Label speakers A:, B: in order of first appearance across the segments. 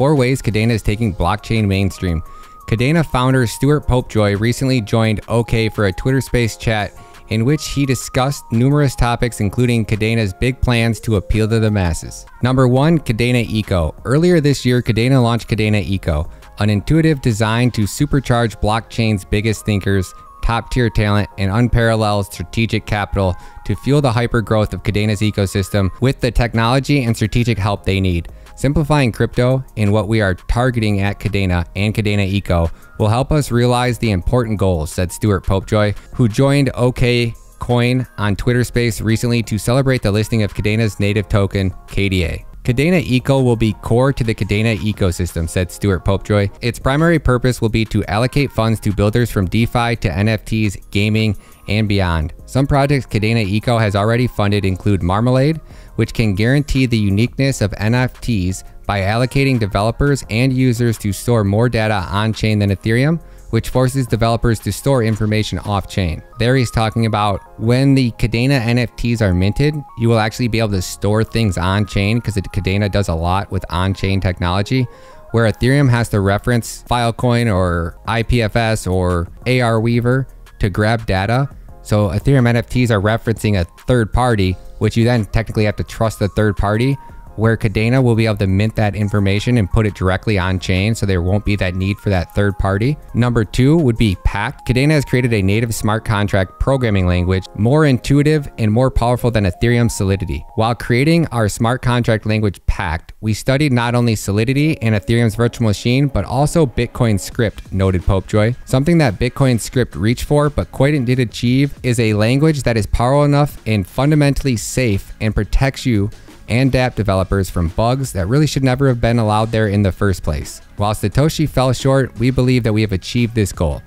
A: Four ways Kadena is taking blockchain mainstream. Kadena founder Stuart Popejoy recently joined OK for a Twitter Space chat in which he discussed numerous topics, including Kadena's big plans to appeal to the masses. Number one, Kadena Eco. Earlier this year, Kadena launched Kadena Eco, an intuitive design to supercharge blockchain's biggest thinkers, top tier talent, and unparalleled strategic capital to fuel the hyper growth of Kadena's ecosystem with the technology and strategic help they need. Simplifying crypto and what we are targeting at Kadena and Kadena Eco will help us realize the important goals, said Stuart Popejoy, who joined OK Coin on Twitter Space recently to celebrate the listing of Kadena's native token, KDA. Kadena Eco will be core to the Kadena ecosystem, said Stuart Popejoy. Its primary purpose will be to allocate funds to builders from DeFi to NFTs, gaming, and beyond. Some projects Kadena Eco has already funded include Marmalade, which can guarantee the uniqueness of NFTs by allocating developers and users to store more data on chain than Ethereum, which forces developers to store information off chain. There he's talking about when the Kadena NFTs are minted, you will actually be able to store things on chain because Kadena does a lot with on chain technology. Where Ethereum has to reference Filecoin or IPFS or Arweaver to grab data. So Ethereum NFTs are referencing a third party, which you then technically have to trust the third party where Kadena will be able to mint that information and put it directly on chain so there won't be that need for that third party. Number two would be Pact. Kadena has created a native smart contract programming language more intuitive and more powerful than Ethereum Solidity. While creating our smart contract language Pact, we studied not only Solidity and Ethereum's virtual machine, but also Bitcoin script, noted Popejoy. Something that Bitcoin script reached for but quite did achieve is a language that is powerful enough and fundamentally safe and protects you and dApp developers from bugs that really should never have been allowed there in the first place. While Satoshi fell short, we believe that we have achieved this goal.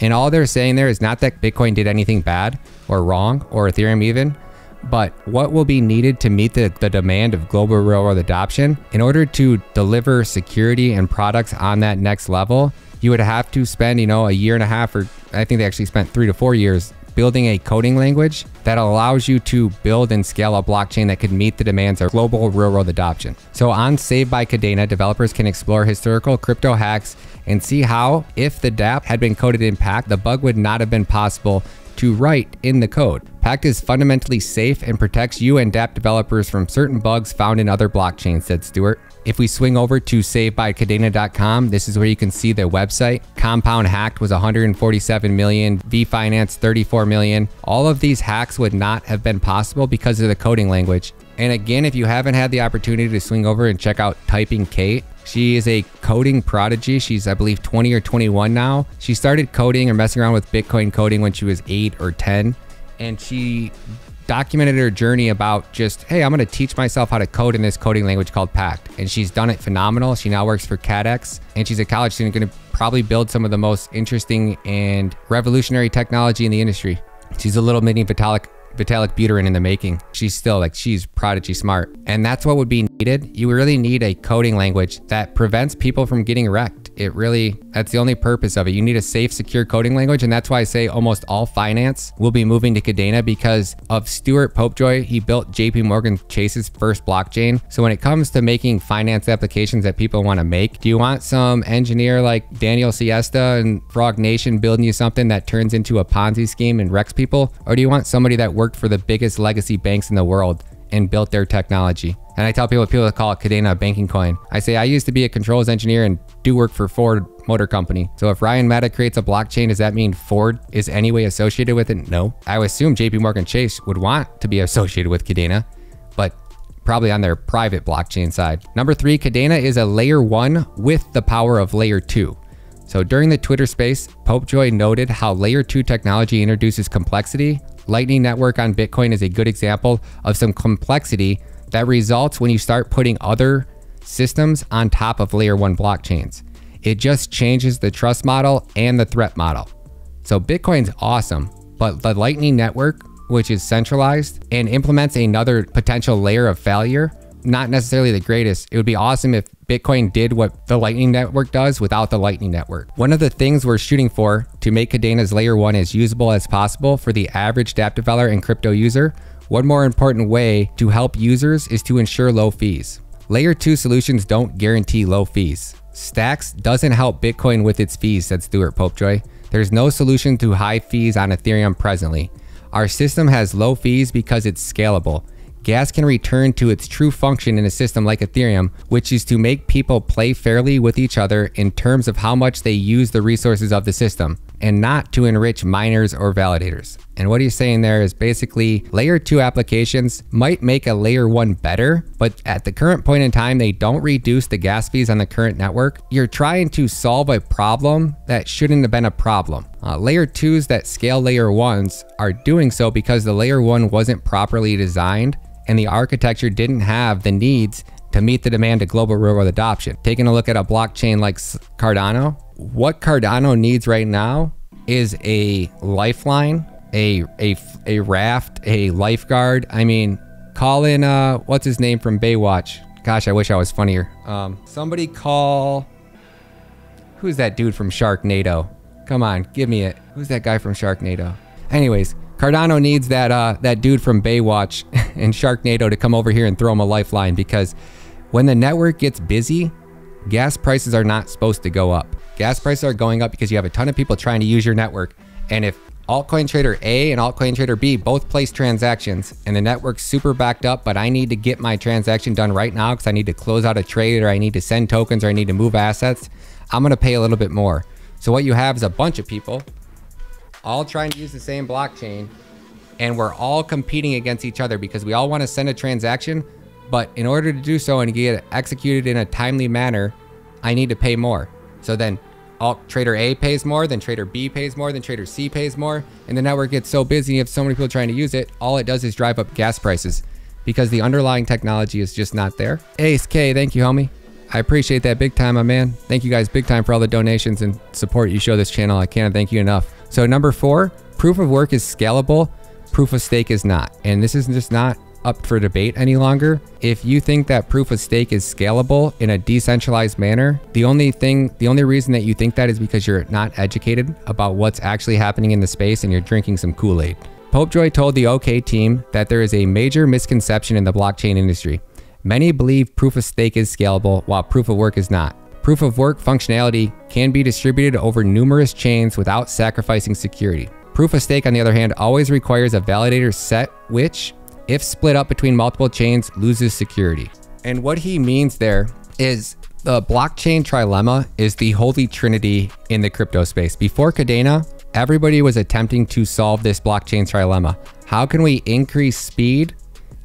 A: And all they're saying there is not that Bitcoin did anything bad or wrong, or Ethereum even, but what will be needed to meet the, the demand of global railroad adoption in order to deliver security and products on that next level you would have to spend you know a year and a half or i think they actually spent three to four years building a coding language that allows you to build and scale a blockchain that could meet the demands of global railroad adoption. So on Saved by Kadena, developers can explore historical crypto hacks and see how, if the dApp had been coded in Pact, the bug would not have been possible to write in the code. Pact is fundamentally safe and protects you and dApp developers from certain bugs found in other blockchains, said Stuart. If we swing over to savebyKadena.com, this is where you can see their website. Compound hacked was 147 million, VFinance 34 million. All of these hacks would not have been possible because of the coding language. And again, if you haven't had the opportunity to swing over and check out Typing Kate, she is a coding prodigy. She's, I believe, 20 or 21 now. She started coding or messing around with Bitcoin coding when she was 8 or 10. And she documented her journey about just, hey, I'm going to teach myself how to code in this coding language called Pact. And she's done it phenomenal. She now works for CADX and she's a college student going to probably build some of the most interesting and revolutionary technology in the industry. She's a little mini Vitalik Vitalik Buterin in the making. She's still like, she's prodigy smart. And that's what would be needed. You really need a coding language that prevents people from getting wrecked. It really, that's the only purpose of it. You need a safe, secure coding language. And that's why I say almost all finance will be moving to Kadena because of Stuart Popejoy. He built JP Morgan Chase's first blockchain. So when it comes to making finance applications that people want to make, do you want some engineer like Daniel Sesta and Frog Nation building you something that turns into a Ponzi scheme and wrecks people? Or do you want somebody that worked for the biggest legacy banks in the world and built their technology? And I tell people, people to call it Kadena a banking coin. I say, I used to be a controls engineer and do work for Ford Motor Company. So if Ryan Matta creates a blockchain, does that mean Ford is any way associated with it? No. I would assume JP Morgan Chase would want to be associated with Kadena, but probably on their private blockchain side. Number three, Kadena is a layer one with the power of layer two. So during the Twitter space, Popejoy noted how layer two technology introduces complexity. Lightning Network on Bitcoin is a good example of some complexity that results when you start putting other systems on top of layer one blockchains. It just changes the trust model and the threat model. So Bitcoin's awesome, but the Lightning Network, which is centralized and implements another potential layer of failure, not necessarily the greatest. It would be awesome if Bitcoin did what the Lightning Network does without the Lightning Network. One of the things we're shooting for to make Kadena's layer one as usable as possible for the average dApp developer and crypto user one more important way to help users is to ensure low fees. Layer 2 solutions don't guarantee low fees. Stacks doesn't help Bitcoin with its fees, said Stuart Popejoy. There's no solution to high fees on Ethereum presently. Our system has low fees because it's scalable. Gas can return to its true function in a system like Ethereum, which is to make people play fairly with each other in terms of how much they use the resources of the system, and not to enrich miners or validators. And what he's saying there is basically layer 2 applications might make a layer 1 better, but at the current point in time, they don't reduce the gas fees on the current network. You're trying to solve a problem that shouldn't have been a problem. Uh, layer 2s that scale layer 1s are doing so because the layer 1 wasn't properly designed and the architecture didn't have the needs to meet the demand of global real world adoption. Taking a look at a blockchain like Cardano, what Cardano needs right now is a lifeline, a a a raft, a lifeguard. I mean, call in uh what's his name from Baywatch. Gosh, I wish I was funnier. Um somebody call Who's that dude from Sharknado? Come on, give me it. Who's that guy from Sharknado? Anyways, Cardano needs that uh, that dude from Baywatch and Sharknado to come over here and throw him a lifeline because when the network gets busy, gas prices are not supposed to go up. Gas prices are going up because you have a ton of people trying to use your network. And if altcoin trader A and altcoin trader B both place transactions and the network's super backed up, but I need to get my transaction done right now because I need to close out a trade or I need to send tokens or I need to move assets, I'm going to pay a little bit more. So what you have is a bunch of people all trying to use the same blockchain and we're all competing against each other because we all want to send a transaction, but in order to do so and get it executed in a timely manner, I need to pay more. So then all, trader A pays more, then trader B pays more, then trader C pays more, and the network gets so busy, you have so many people trying to use it, all it does is drive up gas prices because the underlying technology is just not there. Ace K, thank you, homie. I appreciate that big time, my man. Thank you guys big time for all the donations and support you show this channel. I can't thank you enough. So number four, proof of work is scalable, proof of stake is not. And this is just not up for debate any longer. If you think that proof of stake is scalable in a decentralized manner, the only thing, the only reason that you think that is because you're not educated about what's actually happening in the space and you're drinking some Kool-Aid. Popejoy told the OK team that there is a major misconception in the blockchain industry. Many believe proof of stake is scalable while proof of work is not. Proof of work functionality can be distributed over numerous chains without sacrificing security. Proof of stake, on the other hand, always requires a validator set, which, if split up between multiple chains, loses security. And what he means there is the blockchain trilemma is the holy trinity in the crypto space. Before Kadena, everybody was attempting to solve this blockchain trilemma. How can we increase speed,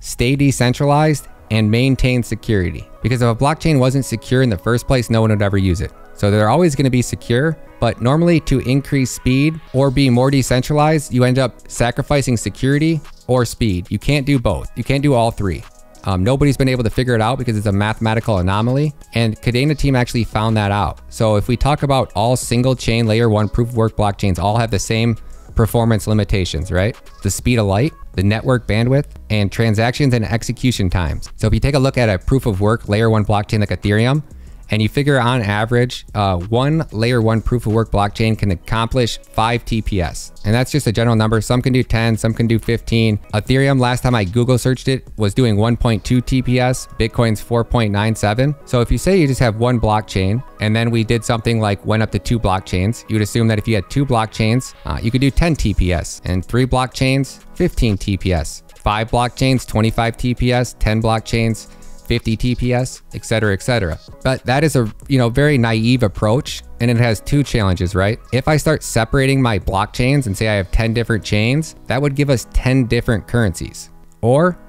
A: stay decentralized, and maintain security. Because if a blockchain wasn't secure in the first place, no one would ever use it. So they're always going to be secure, but normally to increase speed or be more decentralized, you end up sacrificing security or speed. You can't do both. You can't do all three. Um, nobody's been able to figure it out because it's a mathematical anomaly. And Kadena team actually found that out. So if we talk about all single chain layer one proof of work blockchains all have the same performance limitations, right? The speed of light, the network bandwidth, and transactions and execution times. So if you take a look at a proof of work layer one blockchain like Ethereum, and you figure on average, uh, one layer one proof of work blockchain can accomplish five TPS. And that's just a general number. Some can do 10, some can do 15. Ethereum, last time I Google searched it, was doing 1.2 TPS. Bitcoin's 4.97. So if you say you just have one blockchain, and then we did something like went up to two blockchains, you would assume that if you had two blockchains, uh, you could do 10 TPS, and three blockchains, 15 TPS. Five blockchains, 25 TPS, 10 blockchains, 50 TPS, etc., etc. But that is a, you know, very naive approach and it has two challenges, right? If I start separating my blockchains and say I have 10 different chains, that would give us 10 different currencies. Or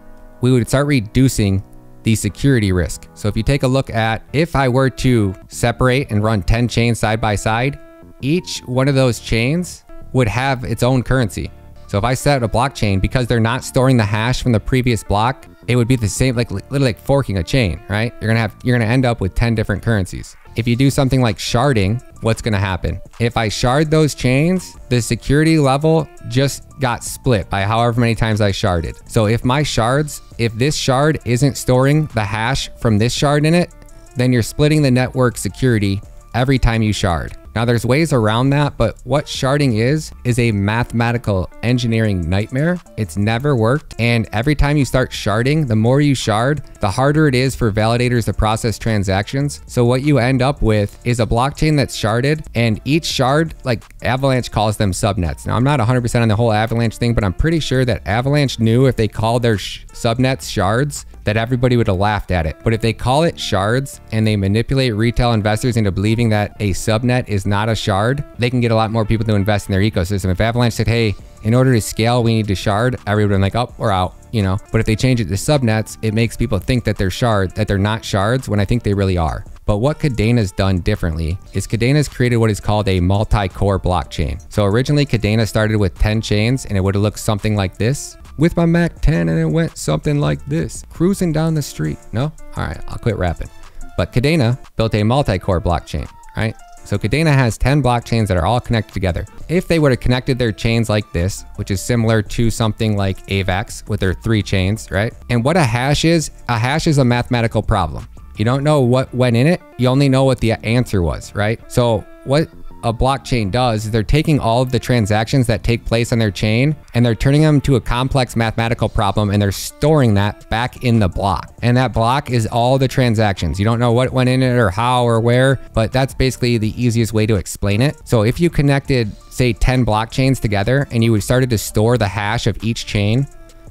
A: we would start reducing the security risk. So if you take a look at if I were to separate and run 10 chains side by side, each one of those chains would have its own currency. So if I set a blockchain because they're not storing the hash from the previous block, it would be the same, like literally like forking a chain, right? You're gonna have, you're gonna end up with 10 different currencies. If you do something like sharding, what's gonna happen? If I shard those chains, the security level just got split by however many times I sharded. So if my shards, if this shard isn't storing the hash from this shard in it, then you're splitting the network security every time you shard. Now there's ways around that, but what sharding is, is a mathematical engineering nightmare. It's never worked. And every time you start sharding, the more you shard, the harder it is for validators to process transactions. So what you end up with is a blockchain that's sharded and each shard, like Avalanche calls them subnets. Now I'm not 100% on the whole Avalanche thing, but I'm pretty sure that Avalanche knew if they called their sh subnets shards, that everybody would have laughed at it. But if they call it shards and they manipulate retail investors into believing that a subnet is not a shard, they can get a lot more people to invest in their ecosystem. If Avalanche said, hey, in order to scale, we need to shard, everyone like, oh, we're out, you know? But if they change it to subnets, it makes people think that they're shard, that they're not shards when I think they really are. But what Kadena's done differently is Kadena's created what is called a multi-core blockchain. So originally Kadena started with 10 chains and it would have looked something like this with my Mac 10 and it went something like this, cruising down the street. No? All right, I'll quit rapping. But Kadena built a multi-core blockchain, right? So Kadena has 10 blockchains that are all connected together. If they would have connected their chains like this, which is similar to something like AVAX with their three chains, right? And what a hash is, a hash is a mathematical problem. You don't know what went in it, you only know what the answer was, right? So what a blockchain does is they're taking all of the transactions that take place on their chain and they're turning them to a complex mathematical problem and they're storing that back in the block. And that block is all the transactions. You don't know what went in it or how or where, but that's basically the easiest way to explain it. So if you connected, say, 10 blockchains together and you started to store the hash of each chain.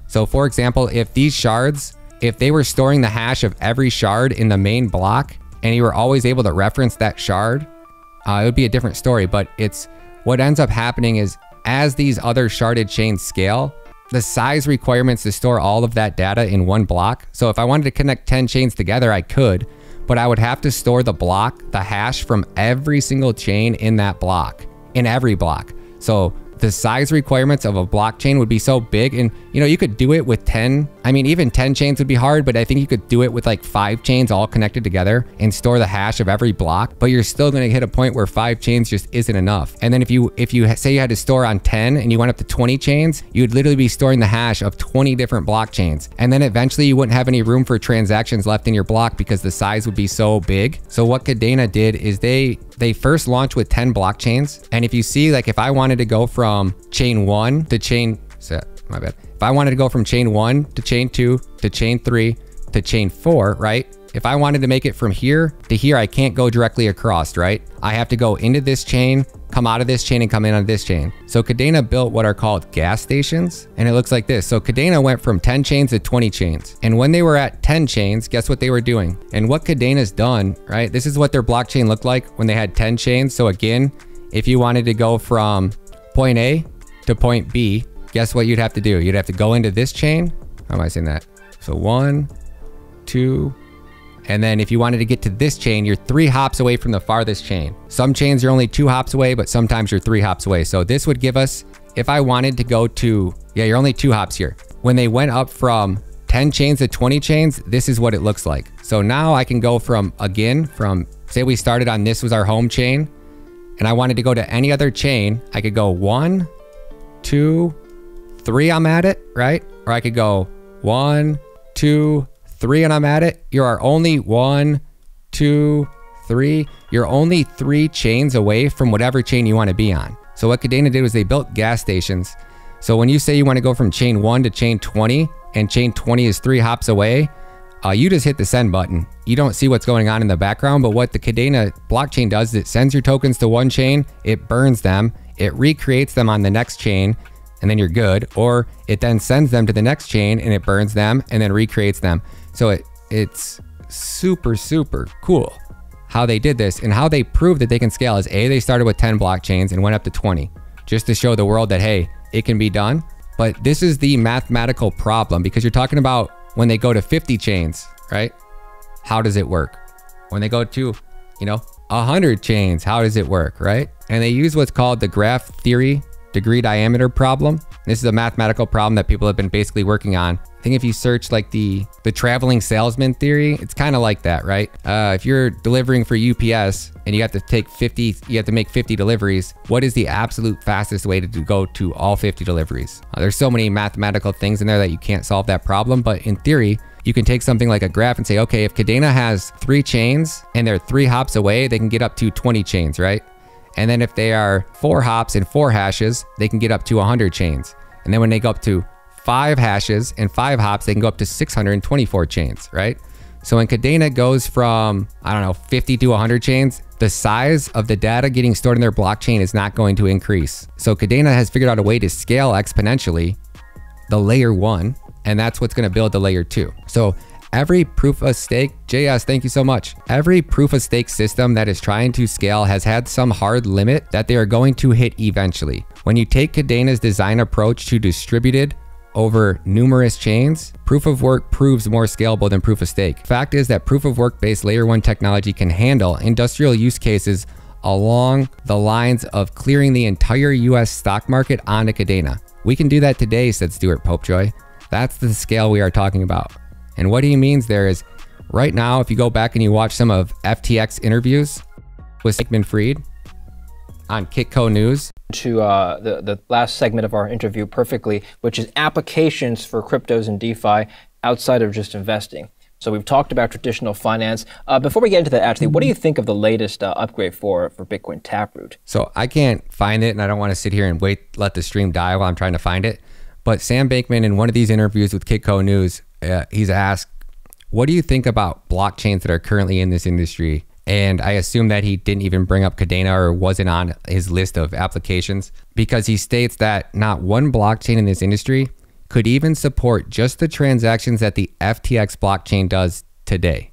A: So for example, if these shards, if they were storing the hash of every shard in the main block and you were always able to reference that shard, uh, it would be a different story, but it's what ends up happening is as these other sharded chains scale, the size requirements to store all of that data in one block. So if I wanted to connect 10 chains together, I could, but I would have to store the block, the hash from every single chain in that block, in every block. So the size requirements of a blockchain would be so big and you know you could do it with 10 i mean even 10 chains would be hard but i think you could do it with like five chains all connected together and store the hash of every block but you're still going to hit a point where five chains just isn't enough and then if you if you say you had to store on 10 and you went up to 20 chains you'd literally be storing the hash of 20 different blockchains and then eventually you wouldn't have any room for transactions left in your block because the size would be so big so what kadena did is they they first launched with 10 blockchains. And if you see, like if I wanted to go from chain one to chain, my bad. I wanted to go from chain one to chain two to chain three to chain four, right? If I wanted to make it from here to here, I can't go directly across, right? I have to go into this chain, come out of this chain and come in on this chain. So Kadena built what are called gas stations and it looks like this. So Kadena went from 10 chains to 20 chains. And when they were at 10 chains, guess what they were doing? And what Kadena's done, right? This is what their blockchain looked like when they had 10 chains. So again, if you wanted to go from point A to point B, guess what you'd have to do? You'd have to go into this chain. How am I saying that? So one, two, and then if you wanted to get to this chain, you're three hops away from the farthest chain. Some chains you're only two hops away, but sometimes you're three hops away. So this would give us, if I wanted to go to, yeah, you're only two hops here. When they went up from 10 chains to 20 chains, this is what it looks like. So now I can go from, again, from, say we started on this was our home chain, and I wanted to go to any other chain, I could go one, two, three, I'm at it, right? Or I could go one, two, three and I'm at it, you are only one, two, three. You're only three chains away from whatever chain you want to be on. So what Kadena did was they built gas stations. So when you say you want to go from chain one to chain 20 and chain 20 is three hops away, uh, you just hit the send button. You don't see what's going on in the background, but what the Kadena blockchain does is it sends your tokens to one chain, it burns them, it recreates them on the next chain, and then you're good. Or it then sends them to the next chain and it burns them and then recreates them. So it it's super, super cool how they did this and how they proved that they can scale is A, they started with 10 blockchains and went up to 20 just to show the world that, hey, it can be done. But this is the mathematical problem because you're talking about when they go to 50 chains, right? How does it work? When they go to, you know, 100 chains, how does it work, right? And they use what's called the graph theory degree diameter problem. This is a mathematical problem that people have been basically working on. I think if you search like the the traveling salesman theory, it's kind of like that, right? Uh, if you're delivering for UPS and you have to take 50, you have to make 50 deliveries. What is the absolute fastest way to go to all 50 deliveries? Uh, there's so many mathematical things in there that you can't solve that problem, but in theory, you can take something like a graph and say, okay, if Kadena has three chains and they're three hops away, they can get up to 20 chains, right? And then if they are four hops and four hashes, they can get up to 100 chains. And then when they go up to five hashes and five hops, they can go up to 624 chains, right? So when Kadena goes from, I don't know, 50 to 100 chains, the size of the data getting stored in their blockchain is not going to increase. So Kadena has figured out a way to scale exponentially the layer one, and that's what's going to build the layer two. So every proof of stake, JS, thank you so much. Every proof of stake system that is trying to scale has had some hard limit that they are going to hit eventually. When you take Kadena's design approach to distributed over numerous chains, proof of work proves more scalable than proof of stake. Fact is that proof of work based layer one technology can handle industrial use cases along the lines of clearing the entire US stock market onto Kadena. We can do that today, said Stuart Popejoy. That's the scale we are talking about. And what he means there is right now, if you go back and you watch some of FTX interviews with Bankman Fried on Kitco News,
B: to uh, the, the last segment of our interview perfectly, which is applications for cryptos and DeFi outside of just investing. So we've talked about traditional finance. Uh, before we get into that, actually, what do you think of the latest uh, upgrade for for Bitcoin Taproot?
A: So I can't find it, and I don't want to sit here and wait, let the stream die while I'm trying to find it. But Sam Bankman, in one of these interviews with Kitco News, he's asked, "What do you think about blockchains that are currently in this industry and I assume that he didn't even bring up Kadena or wasn't on his list of applications because he states that not one blockchain in this industry could even support just the transactions that the FTX blockchain does today.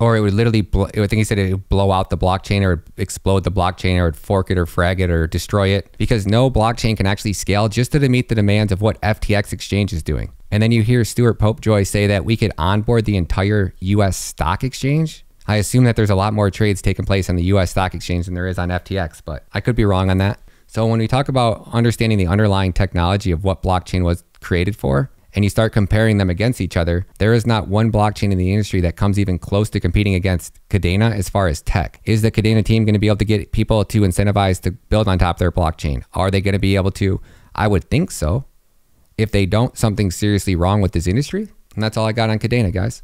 A: Or it would literally, blow, I think he said it would blow out the blockchain or explode the blockchain or fork it or frag it or destroy it because no blockchain can actually scale just to meet the demands of what FTX exchange is doing. And then you hear Stuart Popejoy say that we could onboard the entire US stock exchange I assume that there's a lot more trades taking place on the US stock exchange than there is on FTX, but I could be wrong on that. So when we talk about understanding the underlying technology of what blockchain was created for, and you start comparing them against each other, there is not one blockchain in the industry that comes even close to competing against Kadena as far as tech. Is the Kadena team going to be able to get people to incentivize to build on top of their blockchain? Are they going to be able to? I would think so. If they don't, something's seriously wrong with this industry. And that's all I got on Kadena, guys.